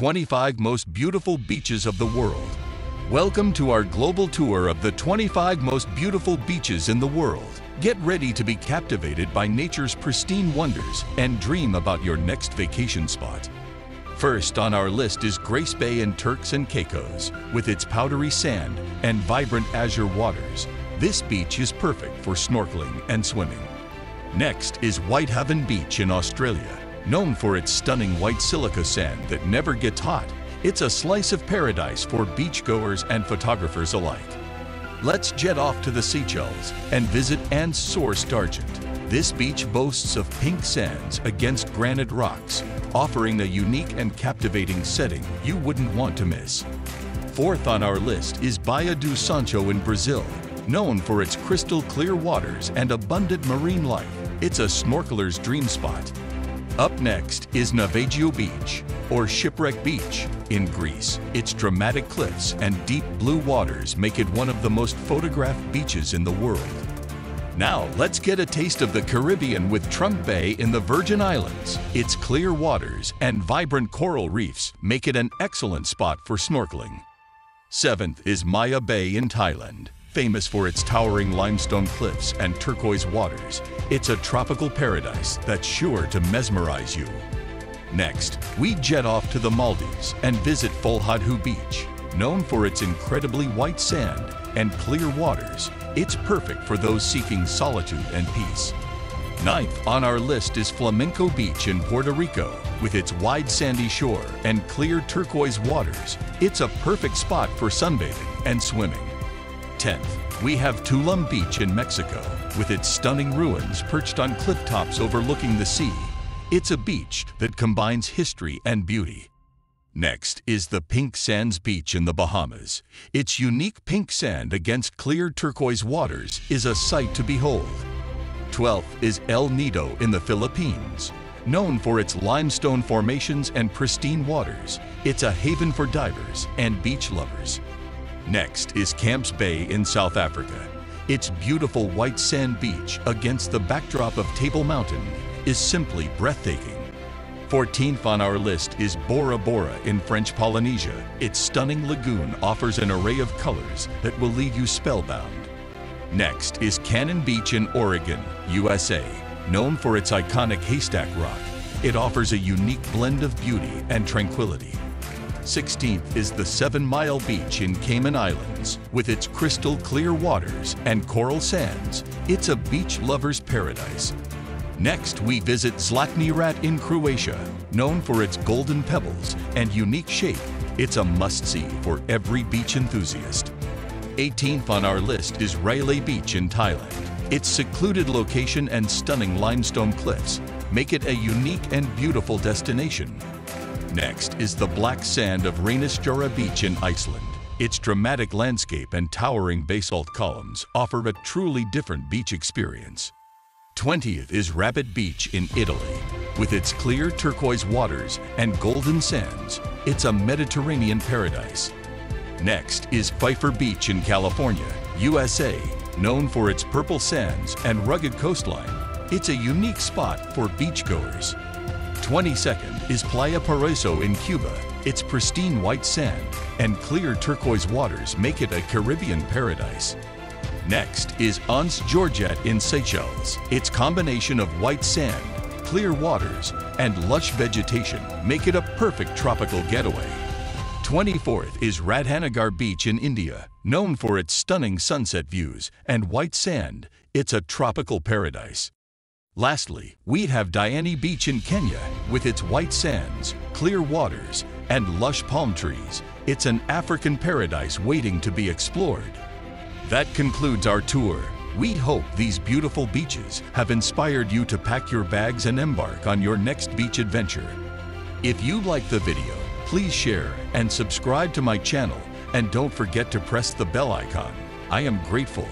25 most beautiful beaches of the world. Welcome to our global tour of the 25 most beautiful beaches in the world. Get ready to be captivated by nature's pristine wonders and dream about your next vacation spot. First on our list is Grace Bay in Turks and Caicos. With its powdery sand and vibrant azure waters, this beach is perfect for snorkeling and swimming. Next is Whitehaven Beach in Australia. Known for its stunning white silica sand that never gets hot, it's a slice of paradise for beachgoers and photographers alike. Let's jet off to the Seychelles and visit Anse Source d'Argent. This beach boasts of pink sands against granite rocks, offering a unique and captivating setting you wouldn't want to miss. Fourth on our list is Baía do Sancho in Brazil. Known for its crystal clear waters and abundant marine life, it's a snorkeler's dream spot. Up next is Navagio Beach, or Shipwreck Beach, in Greece. Its dramatic cliffs and deep blue waters make it one of the most photographed beaches in the world. Now, let's get a taste of the Caribbean with Trunk Bay in the Virgin Islands. Its clear waters and vibrant coral reefs make it an excellent spot for snorkeling. Seventh is Maya Bay in Thailand. Famous for its towering limestone cliffs and turquoise waters, it's a tropical paradise that's sure to mesmerize you. Next, we jet off to the Maldives and visit Fulhadhu Beach. Known for its incredibly white sand and clear waters, it's perfect for those seeking solitude and peace. Ninth on our list is Flamenco Beach in Puerto Rico. With its wide sandy shore and clear turquoise waters, it's a perfect spot for sunbathing and swimming. 10th, we have Tulum Beach in Mexico. With its stunning ruins perched on cliff tops overlooking the sea, it's a beach that combines history and beauty. Next is the Pink Sands Beach in the Bahamas. Its unique pink sand against clear turquoise waters is a sight to behold. 12th is El Nido in the Philippines. Known for its limestone formations and pristine waters, it's a haven for divers and beach lovers. Next is Camps Bay in South Africa. Its beautiful white sand beach against the backdrop of Table Mountain is simply breathtaking. 14th on our list is Bora Bora in French Polynesia. Its stunning lagoon offers an array of colors that will leave you spellbound. Next is Cannon Beach in Oregon, USA. Known for its iconic haystack rock, it offers a unique blend of beauty and tranquility. 16th is the Seven Mile Beach in Cayman Islands. With its crystal clear waters and coral sands, it's a beach lover's paradise. Next, we visit Zlatni Rat in Croatia. Known for its golden pebbles and unique shape, it's a must-see for every beach enthusiast. 18th on our list is Railay Beach in Thailand. Its secluded location and stunning limestone cliffs make it a unique and beautiful destination. Next is the black sand of Reynisfjara Beach in Iceland. Its dramatic landscape and towering basalt columns offer a truly different beach experience. 20th is Rabbit Beach in Italy. With its clear turquoise waters and golden sands, it's a Mediterranean paradise. Next is Pfeiffer Beach in California, USA. Known for its purple sands and rugged coastline, it's a unique spot for beachgoers. 22nd is Playa Paraiso in Cuba. Its pristine white sand and clear turquoise waters make it a Caribbean paradise. Next is Anse Georgette in Seychelles. Its combination of white sand, clear waters, and lush vegetation make it a perfect tropical getaway. 24th is Radhanagar Beach in India. Known for its stunning sunset views and white sand, it's a tropical paradise. Lastly, we have Diani Beach in Kenya with its white sands, clear waters, and lush palm trees. It's an African paradise waiting to be explored. That concludes our tour. We hope these beautiful beaches have inspired you to pack your bags and embark on your next beach adventure. If you liked the video, please share and subscribe to my channel and don't forget to press the bell icon. I am grateful